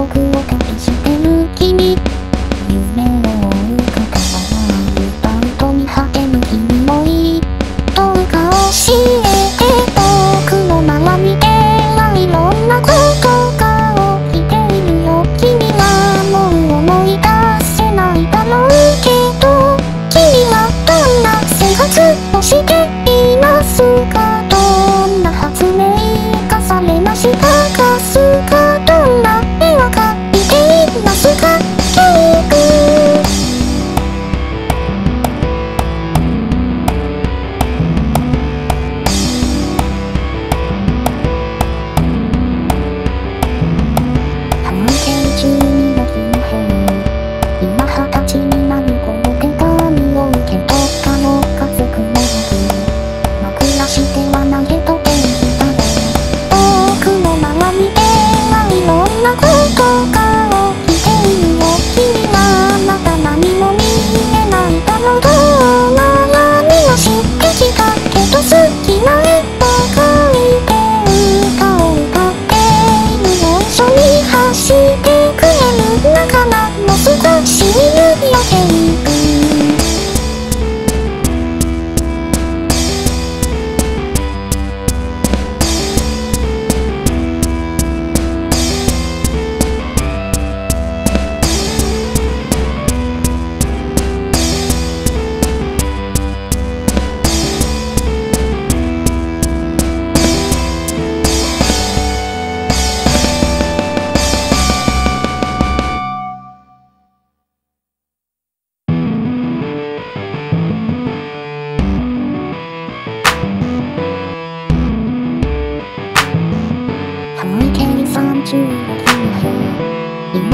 別国を旅してる君。夢を追う方はないバイトに励む君もいいどうか教えて。僕の周りではいろんなことが起きているよ君はもう思い出せないだろうけど君はどんな生活をして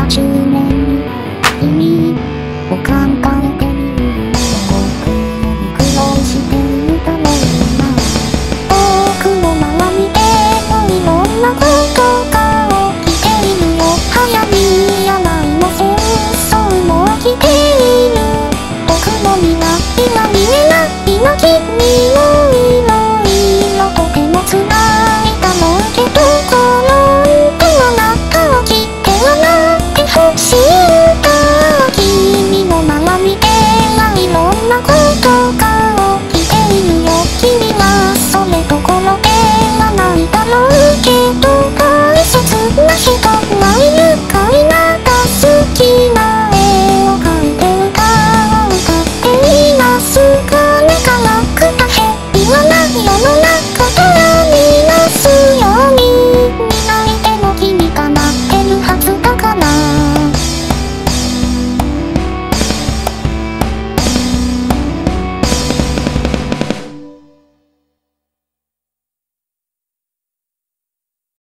10年に意味を考えて